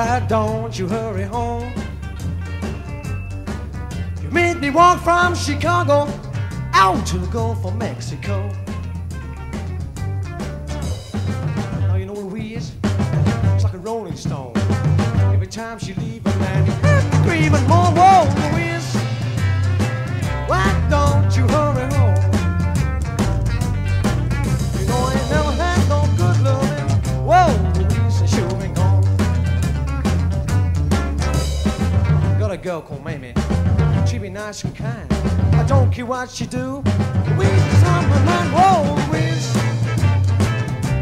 Why don't you hurry home? You made me walk from Chicago out to the Gulf of Mexico. Now you know Louise, it's like a rolling stone. Every time she girl called Mamie. She be nice and kind. I don't care what she do. Louise is on my mind. Whoa, Louise,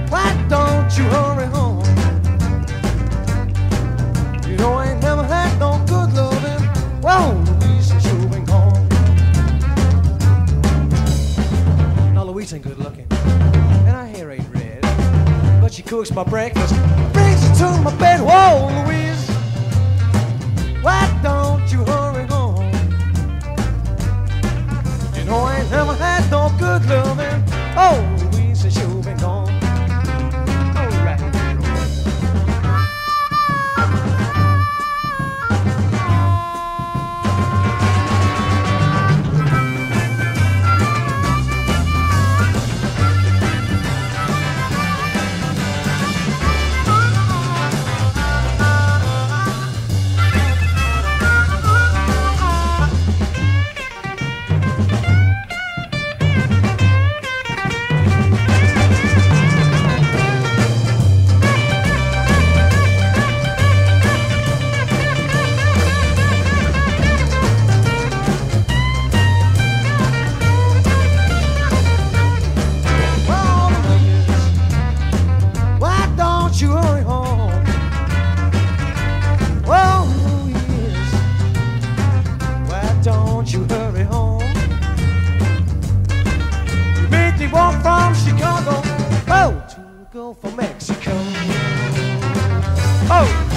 why don't you hurry home? You know I ain't never had no good loving. Whoa, Louise, sure ain't gone. Now Louise ain't good looking, and her hair ain't red, but she cooks my breakfast, brings it to my bed. girl from Mexico. Oh!